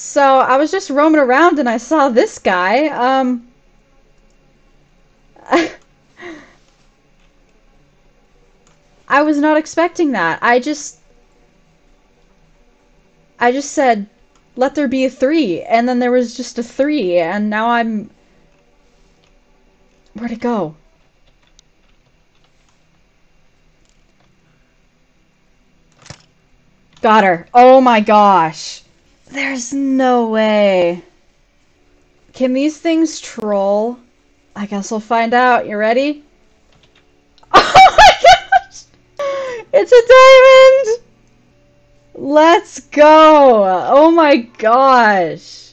So I was just roaming around and I saw this guy. Um, I was not expecting that. I just, I just said, let there be a three, and then there was just a three, and now I'm. Where'd it go? Got her. Oh my gosh. There's no way. Can these things troll? I guess we'll find out. You ready? Oh my gosh! It's a diamond! Let's go! Oh my gosh!